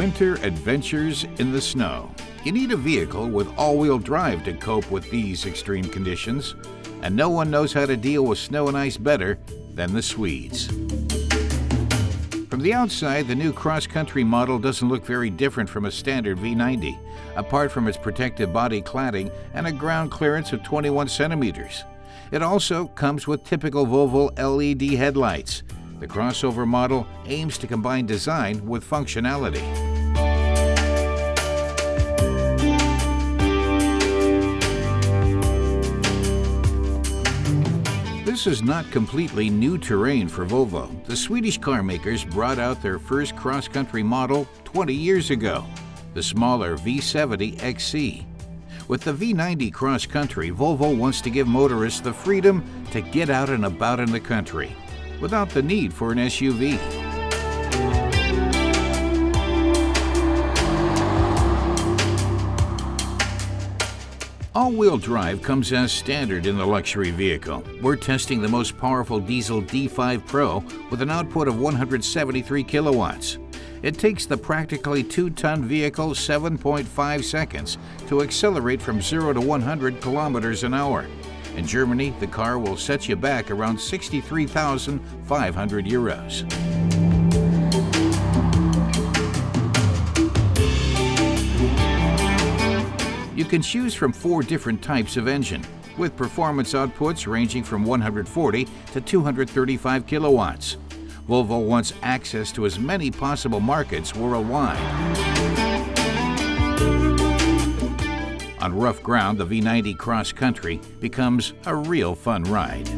Winter adventures in the snow. You need a vehicle with all-wheel drive to cope with these extreme conditions, and no one knows how to deal with snow and ice better than the Swedes. From the outside, the new cross-country model doesn't look very different from a standard V90, apart from its protective body cladding and a ground clearance of 21 centimeters. It also comes with typical Volvo LED headlights. The crossover model aims to combine design with functionality. This is not completely new terrain for Volvo. The Swedish car makers brought out their first cross-country model 20 years ago, the smaller V70 XC. With the V90 Cross Country, Volvo wants to give motorists the freedom to get out and about in the country without the need for an SUV. All-wheel drive comes as standard in the luxury vehicle. We're testing the most powerful diesel D5 Pro with an output of 173 kilowatts. It takes the practically two-ton vehicle 7.5 seconds to accelerate from 0 to 100 kilometers an hour. In Germany, the car will set you back around 63,500 euros. You can choose from four different types of engine, with performance outputs ranging from 140 to 235 kilowatts. Volvo wants access to as many possible markets worldwide. On rough ground, the V90 Cross Country becomes a real fun ride.